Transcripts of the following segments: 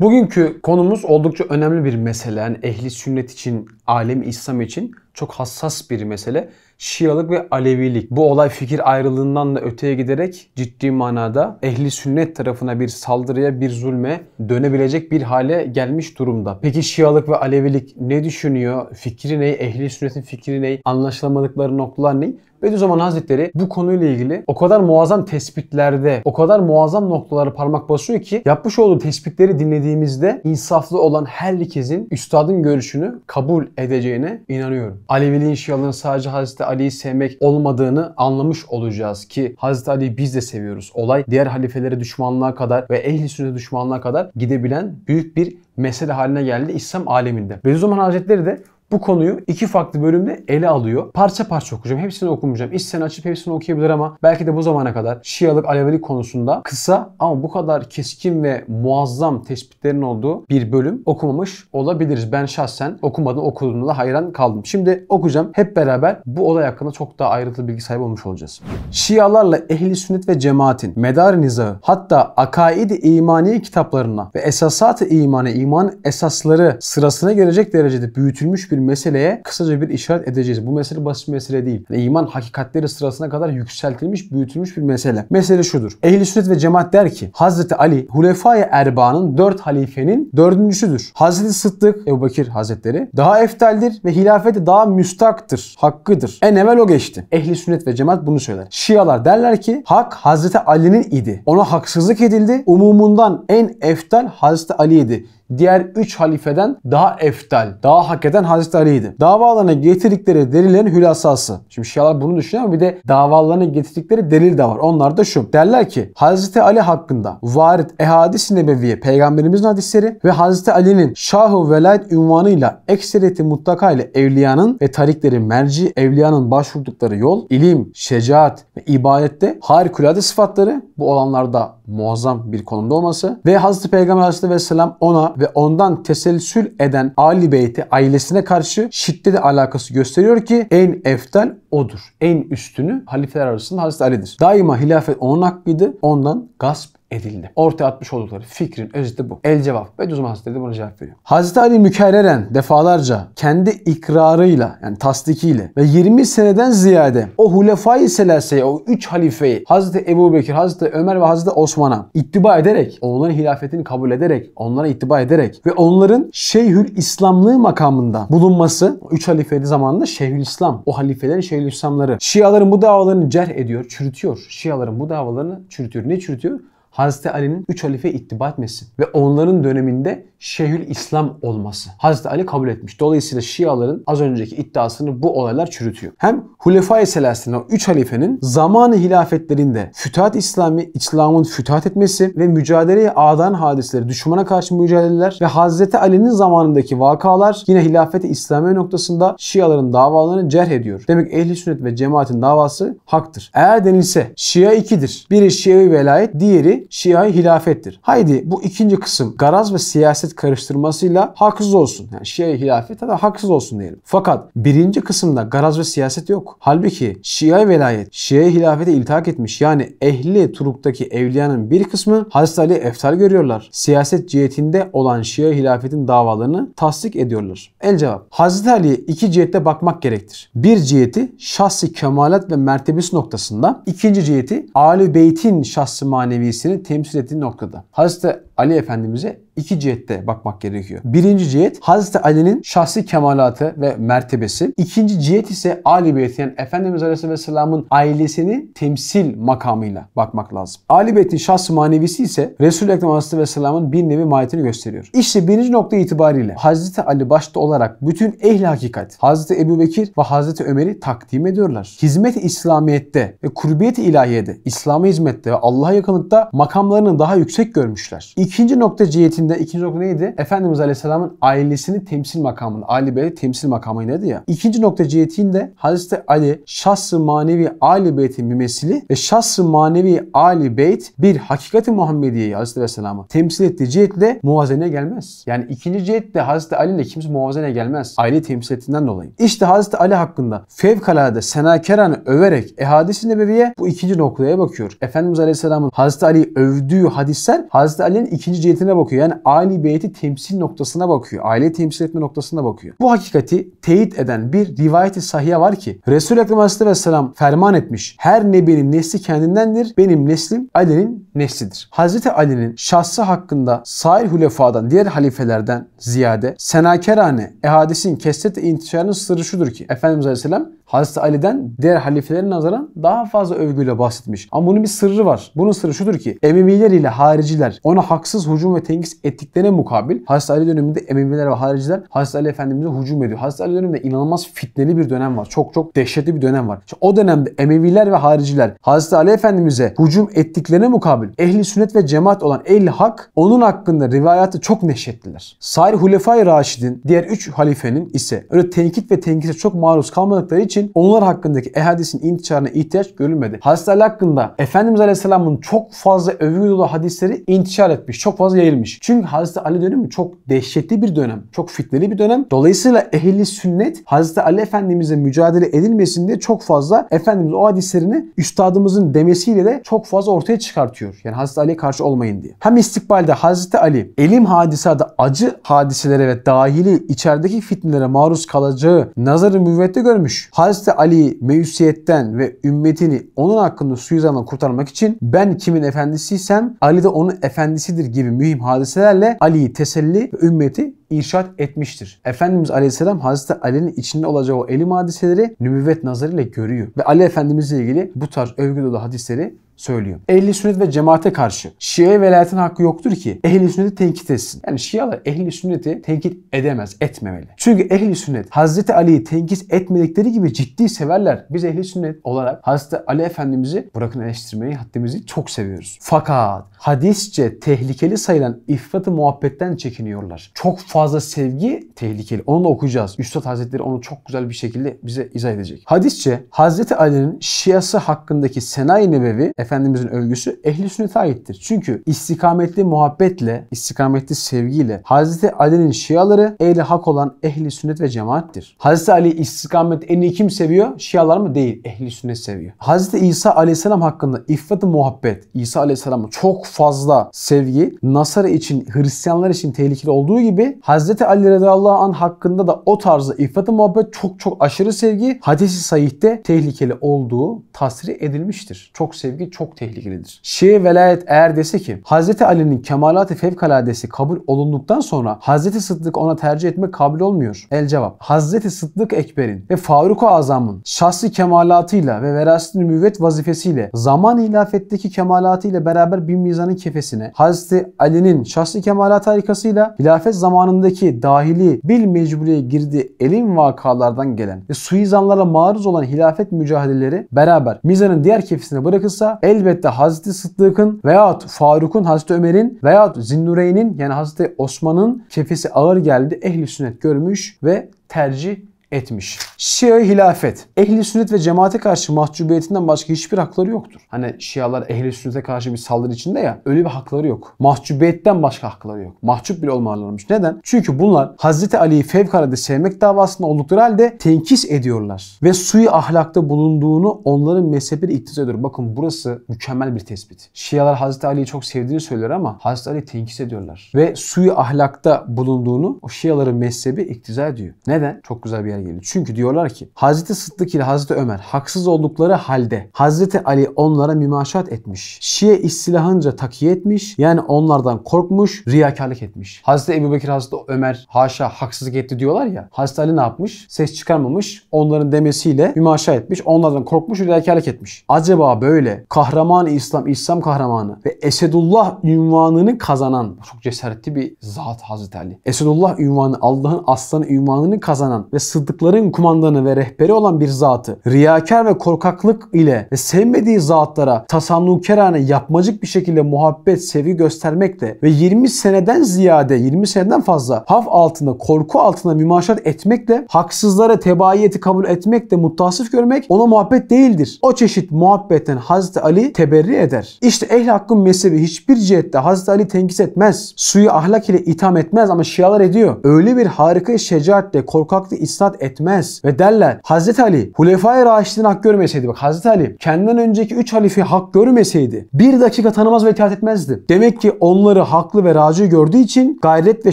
Bugünkü konumuz oldukça önemli bir mesele. Yani ehli sünnet için, alem İslam için çok hassas bir mesele. Şialık ve Alevilik. Bu olay fikir ayrılığından da öteye giderek ciddi manada ehli sünnet tarafına bir saldırıya, bir zulme dönebilecek bir hale gelmiş durumda. Peki Şialık ve Alevilik ne düşünüyor? Fikri ne? Ehli sünnetin fikri ne? Anlaşılamadıkları noktalar ne? Bediüzzaman Hazretleri bu konuyla ilgili o kadar muazzam tespitlerde, o kadar muazzam noktaları parmak basıyor ki yapmış olduğu tespitleri dinlediğimizde insaflı olan herkesin üstadın görüşünü kabul edeceğine inanıyorum. Aleviliğin Şialığın sadece Hazreti Ali'yi sevmek olmadığını anlamış olacağız ki Hazreti Ali'yi biz de seviyoruz. Olay diğer halifelere düşmanlığa kadar ve ehli sünnet düşmanlığa kadar gidebilen büyük bir mesele haline geldi İslam aleminde. Bediüzzaman Hazretleri de bu konuyu iki farklı bölümde ele alıyor. Parça parça okuyacağım. Hepsini okumayacağım. İsteyen açıp hepsini okuyabilir ama belki de bu zamana kadar Şialık, Alevilik konusunda kısa ama bu kadar keskin ve muazzam tespitlerin olduğu bir bölüm okumamış olabiliriz. Ben şahsen okumadım, okuduğumda da hayran kaldım. Şimdi okuyacağım. Hep beraber bu olay hakkında çok daha ayrıntılı bilgi sahibi olmuş olacağız. Şialarla ehli sünnet ve cemaatin medar nizahı hatta akaid-i imani kitaplarına ve esasat-ı imani iman esasları sırasına gelecek derecede büyütülmüş bir meseleye kısaca bir işaret edeceğiz. Bu mesele basit bir mesele değil. Yani iman hakikatleri sırasına kadar yükseltilmiş, büyütülmüş bir mesele. Mesele şudur. Ehli sünnet ve cemaat der ki Hazreti Ali Hulefai Erba'nın dört halifenin dördüncüsüdür. Hazreti Sıddık Ebu Bekir Hazretleri daha eftaldir ve hilafeti daha müstaktır, hakkıdır. En evvel o geçti. Ehli sünnet ve cemaat bunu söyler. Şialar derler ki hak Hazreti Ali'nin idi. Ona haksızlık edildi. Umumundan en eftal Hazreti Ali'ydi diğer 3 halifeden daha eftal, daha hak eden Hazreti Ali'ydi. Davalarına getirdikleri delillerin hülasası. Şimdi Şialar bunu düşünüyor ama bir de davalarına getirdikleri delil de var. Onlar da şu. Derler ki Hazreti Ali hakkında varit ehadis-i nebeviye peygamberimizin hadisleri ve Hazreti Ali'nin şahı velayet ünvanıyla ekseriyeti mutlaka ile evliyanın ve tarikleri merci evliyanın başvurdukları yol, ilim, şecaat ve ibadette harikulade sıfatları bu olanlarda muazzam bir konumda olması ve Hazreti Peygamber Aleyhisselam ona ve ondan teselsül eden Ali Beyt'e ailesine karşı şiddetli alakası gösteriyor ki en eftal odur. En üstünü halifeler arasında Hazreti Ali'dir. Daima hilafet onun hakkıydı. Ondan gasp edildi. Ortaya atmış oldukları fikrin özeti bu. El cevap. Bediüzzaman Hazretleri de buna cevap veriyor. Hazreti Ali mükerreren defalarca kendi ikrarıyla yani tasdikiyle ve 20 seneden ziyade o hulefai selaseye o 3 halifeyi Hazreti Ebu Bekir, Hazreti Ömer ve Hazreti Osman'a ittiba ederek, onların hilafetini kabul ederek, onlara ittiba ederek ve onların Şeyhül İslamlığı makamında bulunması 3 halifeli zamanında Şeyhül İslam, o halifelerin Şeyhül İslamları. Şiaların bu davalarını cerh ediyor, çürütüyor. Şiaların bu davalarını çürütüyor. Ne çürütüyor? Hazreti Ali'nin 3 halife ittiba etmesi ve onların döneminde Şeyhül İslam olması. Hazreti Ali kabul etmiş. Dolayısıyla Şiaların az önceki iddiasını bu olaylar çürütüyor. Hem Hulefai Selasinin o 3 halifenin zamanı hilafetlerinde fütuhat İslami, İslam'ın fütuhat etmesi ve mücadeleye adan hadisleri, düşmana karşı mücadeleler ve Hazreti Ali'nin zamanındaki vakalar yine hilafeti İslami noktasında Şiaların davalarını cerh ediyor. Demek ehli sünnet ve cemaatin davası haktır. Eğer denilse Şia ikidir. Biri Şia'yı velayet, diğeri Şia hilafettir. Haydi bu ikinci kısım garaz ve siyaset karıştırmasıyla haksız olsun. Yani Şia hilafet da haksız olsun diyelim. Fakat birinci kısımda garaz ve siyaset yok. Halbuki Şia velayet Şia hilafete iltihak etmiş. Yani ehli turuktaki evliyanın bir kısmı Hazreti Ali eftal görüyorlar. Siyaset cihetinde olan Şia hilafetin davalarını tasdik ediyorlar. El cevap. Hazreti Ali'ye iki cihette bakmak gerektir. Bir ciheti şahsi kemalat ve mertebesi noktasında. ikinci ciheti Ali Beyt'in şahsi manevisini temsil ettiği noktada. Hazreti Ali Efendimiz'e iki cihette bakmak gerekiyor. Birinci cihet Hazreti Ali'nin şahsi kemalatı ve mertebesi. İkinci cihet ise Ali Beyt yani Efendimiz Aleyhisselam'ın ailesini temsil makamıyla bakmak lazım. Ali Beyt'in şahsi manevisi ise Resul-i Ekrem Aleyhisselam'ın bir nevi mahiyetini gösteriyor. İşte birinci nokta itibariyle Hazreti Ali başta olarak bütün ehli hakikat Hazreti Ebu Bekir ve Hazreti Ömer'i takdim ediyorlar. Hizmet-i İslamiyet'te ve kurbiyet-i ilahiyede, İslam'a hizmette ve Allah'a yakınlıkta makamlarını daha yüksek görmüşler. İkinci nokta cihetinde ikinci nokta neydi? Efendimiz Aleyhisselam'ın ailesini temsil makamını, Ali Bey'i temsil makamı neydi ya? İkinci nokta cihetinde Hazreti Ali şahsı manevi Ali Beyt'in mümessili ve şahsı manevi Ali Beyt bir hakikati Muhammediye'yi Hazreti Aleyhisselam'ı temsil ettiği cihetle muvazene gelmez. Yani ikinci cihette Hazreti Ali ile kimse muvazene gelmez. Aile temsil ettiğinden dolayı. İşte Hazreti Ali hakkında fevkalade senakeranı överek ehadis-i nebeviye bu ikinci noktaya bakıyor. Efendimiz Aleyhisselam'ın Hazreti Ali'yi övdüğü hadisler Hazreti Ali'nin ikinci cihetine bakıyor. Yani Ali beyti temsil noktasına bakıyor. Aileyi temsil etme noktasına bakıyor. Bu hakikati teyit eden bir rivayeti sahiye var ki Resul-i Ekrem Aleyhisselam ferman etmiş. Her nebinin nesli kendindendir. Benim neslim Ali'nin neslidir. Hazreti Ali'nin şahsı hakkında sair hulefadan, diğer halifelerden ziyade senakerane ehadisin kesret intişarının sırrı şudur ki Efendimiz Aleyhisselam Hazreti Ali'den diğer halifelerin nazaran daha fazla övgüyle bahsetmiş. Ama bunun bir sırrı var. Bunun sırrı şudur ki Emeviler ile hariciler ona haksız hücum ve tenkis ettiklerine mukabil Hazreti Ali döneminde Emeviler ve hariciler Hazreti Ali Efendimiz'e hücum ediyor. Hazreti Ali döneminde inanılmaz fitneli bir dönem var. Çok çok dehşetli bir dönem var. İşte o dönemde Emeviler ve hariciler Hazreti Ali Efendimiz'e hücum ettiklerine mukabil ehli sünnet ve cemaat olan ehli hak onun hakkında rivayatı çok neşettiler. Sair Hulefai Raşid'in diğer 3 halifenin ise öyle tenkit ve tenkise çok maruz kalmadıkları için onlar hakkındaki ehadisin intişarına ihtiyaç görülmedi. Hazreti Ali hakkında Efendimiz Aleyhisselam'ın çok fazla övgü dolu hadisleri intişar etmiş. Çok fazla yayılmış. Çünkü Hazreti Ali dönemi çok dehşetli bir dönem. Çok fitneli bir dönem. Dolayısıyla ehli sünnet Hazreti Ali Efendimiz'e mücadele edilmesin diye çok fazla Efendimiz o hadislerini üstadımızın demesiyle de çok fazla ortaya çıkartıyor. Yani Hazreti Ali'ye karşı olmayın diye. Hem istikbalde Hazreti Ali elim hadisada acı hadiselere ve dahili içerideki fitnelere maruz kalacağı nazarı müvvette görmüş. Hazreti Ali meyusiyetten ve ümmetini onun hakkında suizanla kurtarmak için ben kimin efendisiysem Ali de onun efendisidir gibi mühim hadiselerle Ali'yi teselli ve ümmeti irşat etmiştir. Efendimiz Aleyhisselam Hazreti Ali'nin içinde olacağı o elim hadiseleri nübüvvet nazarıyla görüyor. Ve Ali Efendimizle ilgili bu tarz övgü dolu hadisleri söylüyor. Ehli sünnet ve cemaate karşı Şia'ya velayetin hakkı yoktur ki ehli sünneti tenkit etsin. Yani Şialar ehli sünneti tenkit edemez, etmemeli. Çünkü ehli sünnet Hazreti Ali'yi tenkit etmedikleri gibi ciddi severler. Biz ehli sünnet olarak Hazreti Ali Efendimiz'i bırakın eleştirmeyi haddimizi çok seviyoruz. Fakat hadisçe tehlikeli sayılan iffat muhabbetten çekiniyorlar. Çok fazla sevgi tehlikeli. Onu da okuyacağız. Üstad Hazretleri onu çok güzel bir şekilde bize izah edecek. Hadisçe Hazreti Ali'nin Şiası hakkındaki Senay Nebevi Efendimizin övgüsü ehli sünnete aittir. Çünkü istikametli muhabbetle, istikametli sevgiyle Hazreti Ali'nin şiaları ehli hak olan ehli sünnet ve cemaattir. Hazreti Ali istikamet en iyi kim seviyor? Şialar mı? Değil. Ehli sünnet seviyor. Hazreti İsa aleyhisselam hakkında iffat muhabbet, İsa aleyhisselam'a çok fazla sevgi Nasara için, Hristiyanlar için tehlikeli olduğu gibi Hazreti Ali radıyallahu anh hakkında da o tarzda iffat muhabbet çok çok aşırı sevgi hadisi sahihte tehlikeli olduğu tasrih edilmiştir. Çok sevgi çok tehlikelidir. Şii velayet eğer dese ki Hz. Ali'nin kemalat-ı fevkaladesi kabul olunduktan sonra Hz. Sıddık ona tercih etmek kabil olmuyor. El cevap. Hz. Sıddık Ekber'in ve Faruk-u Azam'ın şahsi kemalatıyla ve veraset nübüvvet vazifesiyle zaman hilafetteki kemalatıyla beraber bir mizanın kefesine Hz. Ali'nin şahsi kemalat harikasıyla hilafet zamanındaki dahili bil mecburiye girdiği elin vakalardan gelen ve suizanlara maruz olan hilafet mücadeleleri beraber mizanın diğer kefesine bırakılsa elbette Hazreti Sıddık'ın veyahut Faruk'un Hazreti Ömer'in veyahut Zinnureyn'in yani Hazreti Osman'ın kefesi ağır geldi. Ehli sünnet görmüş ve tercih etmiş. Şia hilafet. Ehli sünnet ve cemaate karşı mahcubiyetinden başka hiçbir hakları yoktur. Hani Şialar ehli sünnete karşı bir saldırı içinde ya öyle bir hakları yok. Mahcubiyetten başka hakları yok. Mahcup bile olmalarmış. Neden? Çünkü bunlar Hazreti Ali'yi fevkalade sevmek davasında oldukları halde tenkis ediyorlar. Ve suyu ahlakta bulunduğunu onların mezhepleri iktiza ediyor. Bakın burası mükemmel bir tespit. Şialar Hazreti Ali'yi çok sevdiğini söylüyor ama Hazreti Ali'yi tenkis ediyorlar. Ve suyu ahlakta bulunduğunu o Şiaların mezhebi iktiza ediyor. Neden? Çok güzel bir yer geliyor. Çünkü diyorlar ki Hazreti Sıddık ile Hazreti Ömer haksız oldukları halde Hazreti Ali onlara mümaşat etmiş. Şiye istilahınca takiye etmiş. Yani onlardan korkmuş, riyakarlık etmiş. Hazreti Ebu Bekir, Hazreti Ömer haşa haksızlık etti diyorlar ya. Hazreti Ali ne yapmış? Ses çıkarmamış. Onların demesiyle mümaşa etmiş. Onlardan korkmuş, riyakarlık etmiş. Acaba böyle kahraman İslam, İslam kahramanı ve Esedullah ünvanını kazanan çok cesaretli bir zat Hazreti Ali. Esedullah ünvanı, Allah'ın aslanı ünvanını kazanan ve sıddıkların kumandanı ve rehberi olan bir zatı riyakar ve korkaklık ile ve sevmediği zatlara tasannukerane yapmacık bir şekilde muhabbet, sevgi göstermekle ve 20 seneden ziyade 20 seneden fazla haf altında, korku altında mümaşat etmekle haksızlara tebaiyeti kabul etmekle muttasif görmek ona muhabbet değildir. O çeşit muhabbetten Hazreti Ali teberri eder. İşte ehl hakkın mezhebi hiçbir cihette Hazreti Ali tenkis etmez. Suyu ahlak ile itham etmez ama şialar ediyor. Öyle bir harika şecaatle korkaklı isnat etmez. Ve derler Hazreti Ali Hulefai Raşid'in hak görmeseydi bak Hazreti Ali kendinden önceki 3 halife hak görmeseydi bir dakika tanımaz ve itaat etmezdi. Demek ki onları haklı ve raci gördüğü için gayret ve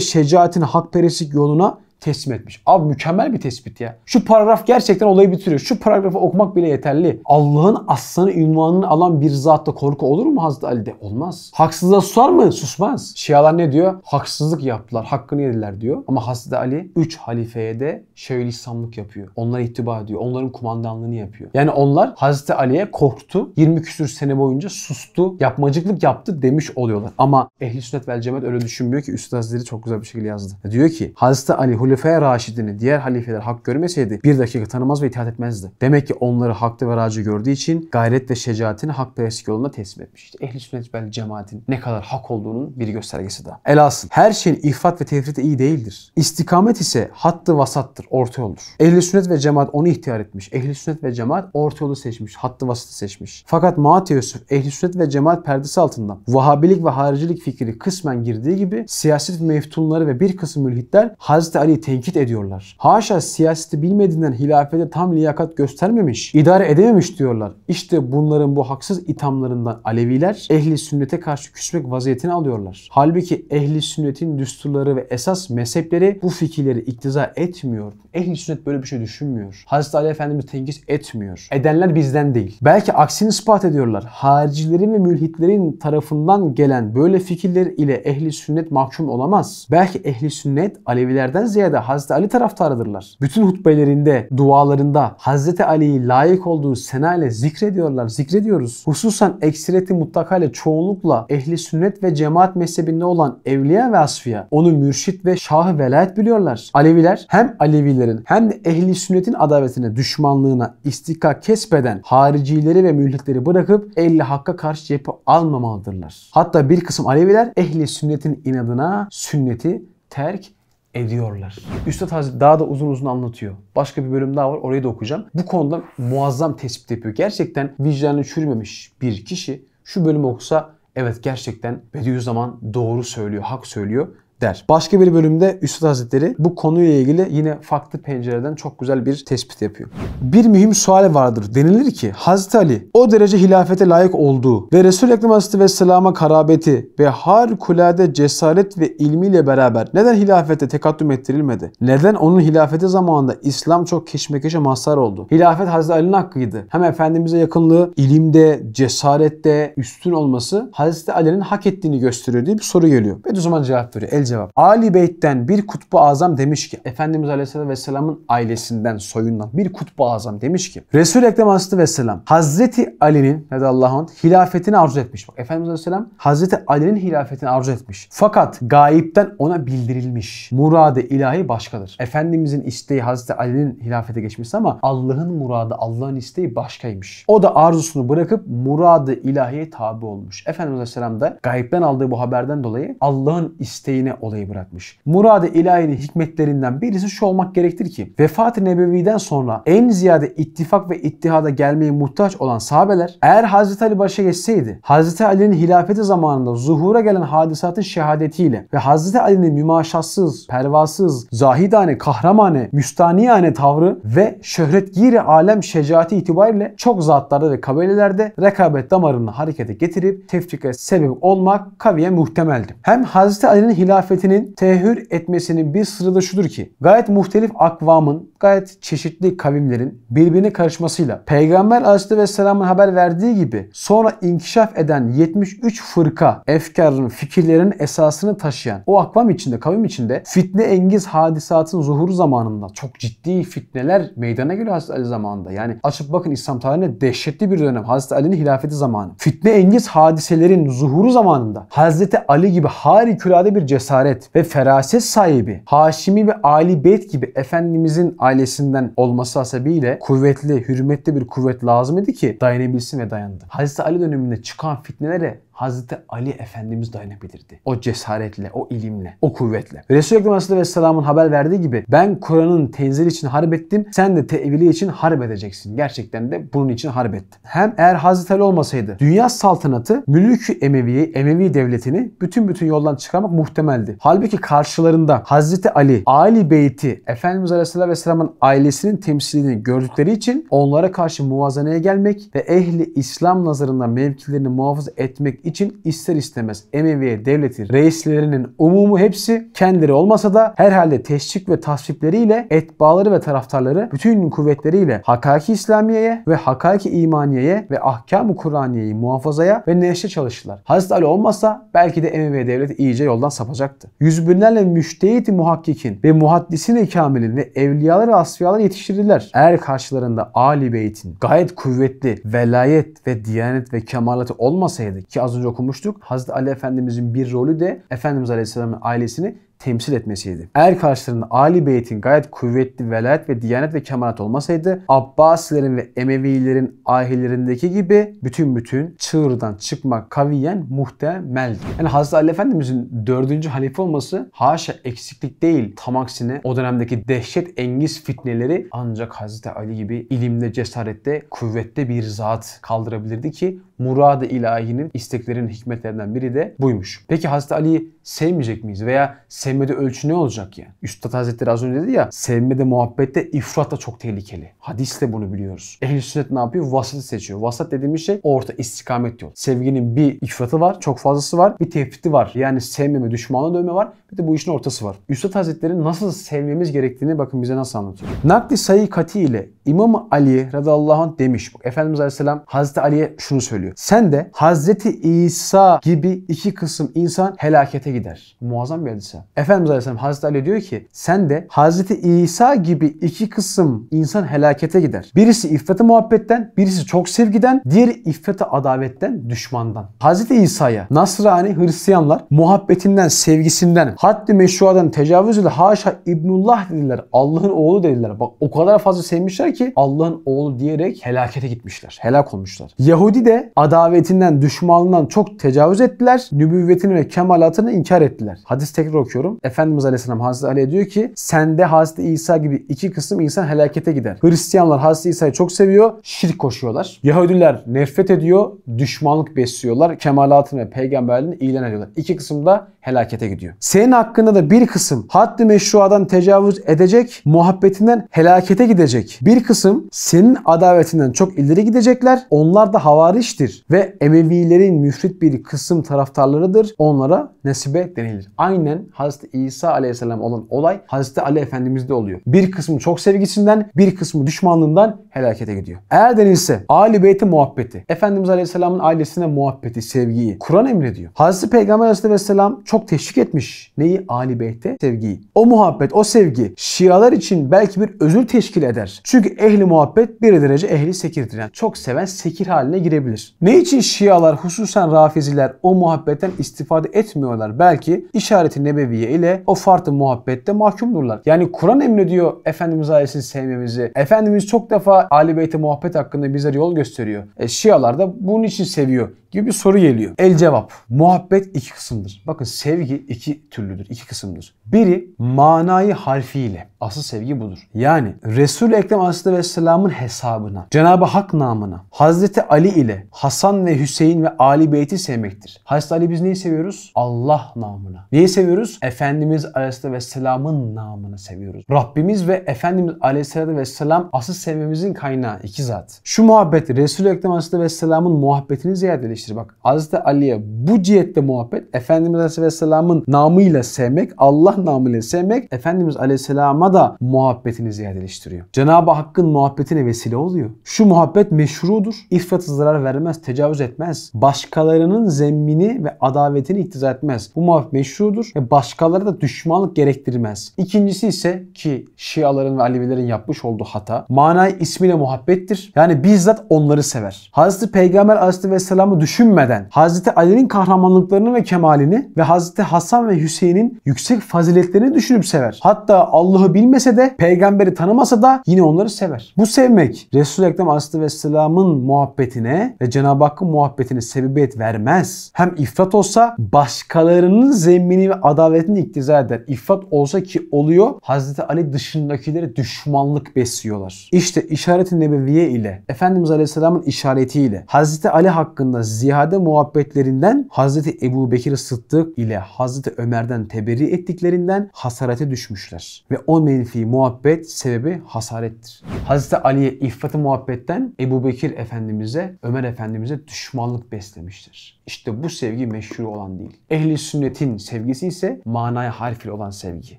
şecaatin hakperestlik yoluna teslim etmiş. Abi mükemmel bir tespit ya. Şu paragraf gerçekten olayı bitiriyor. Şu paragrafı okumak bile yeterli. Allah'ın aslanı ünvanını alan bir zatta korku olur mu Hazreti Ali'de? Olmaz. Haksızlığa susar mı? Susmaz. Şialar ne diyor? Haksızlık yaptılar. Hakkını yediler diyor. Ama Hazreti Ali 3 halifeye de Şeyhülislamlık yapıyor. Onlara ittiba ediyor. Onların kumandanlığını yapıyor. Yani onlar Hazreti Ali'ye korktu. 20 küsür sene boyunca sustu. Yapmacıklık yaptı demiş oluyorlar. Ama Ehli Sünnet vel Cemaat öyle düşünmüyor ki Üstad çok güzel bir şekilde yazdı. Diyor ki Hazreti Ali Hulefai Raşidini diğer halifeler hak görmeseydi bir dakika tanımaz ve itaat etmezdi. Demek ki onları haklı ve racı gördüğü için gayret ve şecaatini hak perestlik yoluna teslim etmiş. İşte ehli sünnet vel cemaatin ne kadar hak olduğunun bir göstergesi daha. Elhasıl her şeyin ifrat ve tefriti iyi değildir. İstikamet ise hattı vasattır, orta yoldur. Ehli sünnet ve cemaat onu ihtiyar etmiş. Ehli sünnet ve cemaat orta yolu seçmiş, hattı vasatı seçmiş. Fakat Maat Yusuf ehli sünnet ve cemaat perdesi altında Vahabilik ve haricilik fikri kısmen girdiği gibi siyaset meftunları ve bir kısım mülhitler Hazreti Tenkit ediyorlar. Haşa siyaseti bilmediğinden hilafete tam liyakat göstermemiş, idare edememiş diyorlar. İşte bunların bu haksız ithamlarından Aleviler ehli sünnete karşı küsmek vaziyetini alıyorlar. Halbuki ehli sünnetin düsturları ve esas mezhepleri bu fikirleri iktiza etmiyor. Ehli sünnet böyle bir şey düşünmüyor. Hazreti Ali Efendimiz tenkis etmiyor. Edenler bizden değil. Belki aksini ispat ediyorlar. Haricilerin ve mülhitlerin tarafından gelen böyle fikirler ile ehli sünnet mahkum olamaz. Belki ehli sünnet Alevilerden ziyade Hazreti Ali taraftarıdırlar. Bütün hutbelerinde, dualarında Hazreti Ali'yi layık olduğu sena ile zikrediyorlar, zikrediyoruz. Hususan ekseriyeti mutlaka ile çoğunlukla ehli sünnet ve cemaat mezhebinde olan evliya ve asfiya onu mürşit ve şahı velayet biliyorlar. Aleviler hem Alevilerin hem de ehli sünnetin adavetine, düşmanlığına istikak kesbeden haricileri ve mülhitleri bırakıp ehli hakka karşı cephe almamalıdırlar. Hatta bir kısım Aleviler ehli sünnetin inadına sünneti terk ediyorlar. Üstad Hazretleri daha da uzun uzun anlatıyor. Başka bir bölüm daha var orayı da okuyacağım. Bu konuda muazzam tespit yapıyor. Gerçekten vicdanı çürümemiş bir kişi şu bölümü okusa evet gerçekten Bediüzzaman doğru söylüyor, hak söylüyor der. Başka bir bölümde Üstad Hazretleri bu konuyla ilgili yine farklı pencereden çok güzel bir tespit yapıyor. Bir mühim sual vardır. Denilir ki Hazreti Ali o derece hilafete layık olduğu ve Resul-i Ekrem Aleyhisselam'a karabeti ve harikulade cesaret ve ilmiyle beraber neden hilafete tekaddüm ettirilmedi? Neden onun hilafeti zamanında İslam çok keşmekeşe mazhar oldu? Hilafet Hazreti Ali'nin hakkıydı. Hem Efendimiz'e yakınlığı ilimde, cesarette üstün olması Hazreti Ali'nin hak ettiğini gösteriyor diye bir soru geliyor. Bediüzzaman cevap veriyor. El cevap. Ali Beyt'ten bir kutbu azam demiş ki Efendimiz Aleyhisselatü Vesselam'ın ailesinden soyundan bir kutbu azam demiş ki Resul-i Ekrem Aleyhisselatü Vesselam Hazreti Ali'nin radıyallahu anh hilafetini arzu etmiş. Bak Efendimiz Aleyhisselam Hazreti Ali'nin hilafetini arzu etmiş. Fakat gayipten ona bildirilmiş. Muradı ilahi başkadır. Efendimizin isteği Hazreti Ali'nin hilafete geçmesi ama Allah'ın muradı, Allah'ın isteği başkaymış. O da arzusunu bırakıp muradı ilahiye tabi olmuş. Efendimiz Aleyhisselam da gayipten aldığı bu haberden dolayı Allah'ın isteğine olayı bırakmış. Murad-ı ilahinin hikmetlerinden birisi şu olmak gerektir ki vefat-ı nebeviden sonra en ziyade ittifak ve ittihada gelmeye muhtaç olan sahabeler eğer Hazreti Ali başa geçseydi Hazreti Ali'nin hilafeti zamanında zuhura gelen hadisatın şehadetiyle ve Hazreti Ali'nin mümaşatsız, pervasız, zahidane, kahramane, müstaniyane tavrı ve şöhret giri alem şecaati itibariyle çok zatlarda ve kabilelerde rekabet damarını harekete getirip tefrika sebep olmak kaviye muhtemeldi. Hem Hazreti Ali'nin hilafetinin tehür etmesinin bir sırrı da şudur ki gayet muhtelif akvamın, gayet çeşitli kavimlerin birbirine karışmasıyla Peygamber Aleyhisselam'ın haber verdiği gibi sonra inkişaf eden 73 fırka efkarın, fikirlerin esasını taşıyan o akvam içinde, kavim içinde fitne engiz hadisatın zuhuru zamanında çok ciddi fitneler meydana geliyor Hazreti Ali zamanında. Yani açıp bakın İslam tarihine dehşetli bir dönem. Hazreti Ali'nin hilafeti zamanı. Fitne engiz hadiselerin zuhuru zamanında Hazreti Ali gibi harikulade bir cesaret ve feraset sahibi Haşimi ve Ali Beyt gibi Efendimizin ailesinden olması hasebiyle kuvvetli, hürmetli bir kuvvet lazım idi ki dayanabilsin ve dayandı. Hazreti Ali döneminde çıkan fitnelere Hazreti Ali Efendimiz dayanabilirdi. O cesaretle, o ilimle, o kuvvetle. Resul-i Ekrem Aleyhisselam'ın haber verdiği gibi ben Kur'an'ın tenzili için harp ettim. Sen de tevili için harp edeceksin. Gerçekten de bunun için harp ettin. Hem eğer Hazreti Ali olmasaydı dünya saltanatı Mülük-ü Emevi'yi, Emevi devletini bütün bütün yoldan çıkarmak muhtemeldi. Halbuki karşılarında Hazreti Ali, Ali Beyti, Efendimiz Aleyhisselatü Vesselam'ın ailesinin temsilini gördükleri için onlara karşı muvazaneye gelmek ve ehli İslam nazarında mevkilerini muhafaza etmek ister istemez Emeviye devleti reislerinin umumu hepsi kendileri olmasa da herhalde teşvik ve tasvipleriyle etbaları ve taraftarları bütün kuvvetleriyle Hakaki İslamiye'ye ve Hakaki İmaniye'ye ve Ahkam-ı Kur'aniye'yi muhafazaya ve neşre çalıştılar. Hazreti Ali olmasa belki de Emeviye devleti iyice yoldan sapacaktı. Yüz binlerle müştehit muhakkikin ve muhaddisin kamilin ve evliyalar ve yetiştirdiler. Eğer karşılarında Ali Beyt'in gayet kuvvetli velayet ve diyanet ve kemalatı olmasaydı ki az önce okumuştuk. Hazreti Ali Efendimizin bir rolü de Efendimiz Aleyhisselam'ın ailesini temsil etmesiydi. Eğer karşılarında Ali Beyt'in gayet kuvvetli velayet ve diyanet ve kemalat olmasaydı Abbasilerin ve Emevilerin ahilerindeki gibi bütün bütün çığırdan çıkmak kaviyen muhtemeldi. Yani Hazreti Ali Efendimizin dördüncü halife olması haşa eksiklik değil. Tam aksine o dönemdeki dehşet engiz fitneleri ancak Hazreti Ali gibi ilimde, cesarette, kuvvette bir zat kaldırabilirdi ki murad-ı ilahinin isteklerinin hikmetlerinden biri de buymuş. Peki Hazreti Ali'yi sevmeyecek miyiz? Veya sevmede ölçü ne olacak ya? Üstad Hazretleri az önce dedi ya sevmede muhabbette ifrat da çok tehlikeli. Hadiste bunu biliyoruz. Ehl-i sünnet ne yapıyor? Vasatı seçiyor. Vasat dediğimiz şey orta istikamet yol. Sevginin bir ifratı var, çok fazlası var. Bir tefriti var. Yani sevmeme, düşmanlığa dönme var. Bir de bu işin ortası var. Üstad Hazretleri nasıl sevmemiz gerektiğini bakın bize nasıl anlatıyor. Nakli sayı kati ile İmam Ali radıyallahu anh demiş. Efendimiz Aleyhisselam Hazreti Ali'ye şunu söylüyor. Sen de Hazreti İsa gibi iki kısım insan helakete gider. Muazzam bir hadise. Efendimiz Aleyhisselam Hazreti Ali diyor ki sen de Hazreti İsa gibi iki kısım insan helakete gider. Birisi iffeti muhabbetten, birisi çok sevgiden, diğeri iffeti adavetten, düşmandan. Hazreti İsa'ya Nasrani Hristiyanlar muhabbetinden, sevgisinden, haddi meşruadan tecavüz ile haşa İbnullah dediler. Allah'ın oğlu dediler. Bak o kadar fazla sevmişler ki Allah'ın oğlu diyerek helakete gitmişler. Helak olmuşlar. Yahudi de adavetinden, düşmanlığından çok tecavüz ettiler. Nübüvvetini ve kemalatını inkar ettiler. Hadis tekrar okuyorum. Efendimiz Aleyhisselam Hazreti Ali'ye diyor ki sende Hazreti İsa gibi iki kısım insan helakete gider. Hristiyanlar Hazreti İsa'yı çok seviyor. Şirk koşuyorlar. Yahudiler nefret ediyor. Düşmanlık besliyorlar. Kemalatını ve peygamberliğini ilan ediyorlar. İki kısım da helakete gidiyor. Senin hakkında da bir kısım haddi meşruadan tecavüz edecek, muhabbetinden helakete gidecek. Bir kısım senin adavetinden çok ileri gidecekler. Onlar da havariştir ve Emevilerin müfrit bir kısım taraftarlarıdır. Onlara nesibe denilir. Aynen Hazreti İsa aleyhisselam olan olay Hazreti Ali Efendimiz'de oluyor. Bir kısmı çok sevgisinden, bir kısmı düşmanlığından helakete gidiyor. Eğer denilse Ali Beyt'e muhabbeti, Efendimiz Aleyhisselam'ın ailesine muhabbeti, sevgiyi Kur'an emrediyor. Hazreti Peygamber Aleyhisselam çok teşvik etmiş. Neyi? Ali Beyt'e sevgiyi. O muhabbet, o sevgi Şialar için belki bir özür teşkil eder. Çünkü ehli muhabbet bir derece ehli sekirdir. Yani çok seven sekir haline girebilir. Ne için Şialar hususen Rafiziler o muhabbetten istifade etmiyorlar? Belki işareti nebeviye ile o farklı muhabbette mahkumdurlar. Yani Kur'an emrediyor Efendimiz ailesini sevmemizi. Efendimiz çok defa Ali Beyt'e muhabbet hakkında bize yol gösteriyor. E, Şialar da bunun için seviyor gibi bir soru geliyor. El cevap. Muhabbet iki kısımdır. Bakın sevgi iki türlüdür, iki kısımdır. Biri manayı harfiyle. Asıl sevgi budur. Yani Resul-i Ekrem Aleyhisselam'ın hesabına, Cenab-ı Hak namına, Hazreti Ali ile Hasan ve Hüseyin ve Ali Beyt'i sevmektir. Hazreti Ali biz neyi seviyoruz? Allah namına. Neyi seviyoruz? Efendimiz Aleyhisselam'ın namını seviyoruz. Rabbimiz ve Efendimiz Aleyhisselam asıl sevmemizin kaynağı iki zat. Şu muhabbet Resul-i Ekrem Aleyhisselam'ın muhabbetini ziyadeleştir. Bak Hazreti Ali'ye bu cihette muhabbet Efendimiz Aleyhisselam'ın namıyla sevmek, Allah namıyla sevmek Efendimiz Aleyhisselam'a da muhabbetini ziyadeleştiriyor. Cenab-ı Hakk'ın muhabbetine vesile oluyor. Şu muhabbet meşrudur. İffet'e zarar vermez, tecavüz etmez. Başkalarının zemmini ve adavetini iktiza etmez. Bu muhabbet meşrudur ve başkaları da düşmanlık gerektirmez. İkincisi ise ki Şiaların ve Alevilerin yapmış olduğu hata manayı ismiyle muhabbettir. Yani bizzat onları sever. Hazreti Peygamber Aleyhisselam'ı düşünmeden Hazreti Ali'nin kahramanlıklarını ve kemalini ve Hazreti Hasan ve Hüseyin'in yüksek faziletlerini düşünüp sever. Hatta Allah'ı bilmese de peygamberi tanımasa da yine onları sever. Bu sevmek Resul-i Ekrem Aleyhisselam'ın muhabbetine ve Cenab-ı Hakk'ın muhabbetine sebebiyet vermez. Hem ifrat olsa başkalarının zemmini ve adaletini iktiza eder. İfrat olsa ki oluyor Hazreti Ali dışındakilere düşmanlık besliyorlar. İşte işaret-i nebeviye ile Efendimiz Aleyhisselam'ın işaretiyle Hazreti Ali hakkında ziyade muhabbetlerinden Hazreti Ebu Bekir Sıddık ile Hazreti Ömer'den teberri ettiklerinden hasarete düşmüşler. Ve o menfi muhabbet sebebi hasarettir. Hazreti Ali'ye iffat muhabbetten Ebu Bekir Efendimiz'e, Ömer Efendimiz'e düşmanlık beslemiştir. İşte bu sevgi meşhur olan değil. Ehli sünnetin sevgisi ise manaya harfil olan sevgi.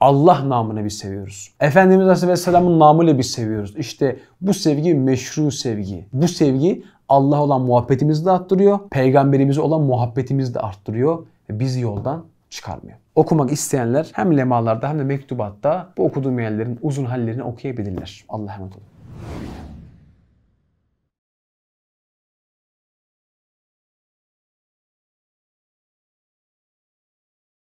Allah namına biz seviyoruz. Efendimiz Aleyhisselam'ın namıyla biz seviyoruz. İşte bu sevgi meşru sevgi. Bu sevgi Allah olan muhabbetimizi de arttırıyor. Peygamberimize olan muhabbetimizi de arttırıyor. Ve bizi yoldan çıkarmıyor okumak isteyenler hem lemalarda hem de mektubatta bu okuduğum yerlerin uzun hallerini okuyabilirler. Allah'a emanet olun.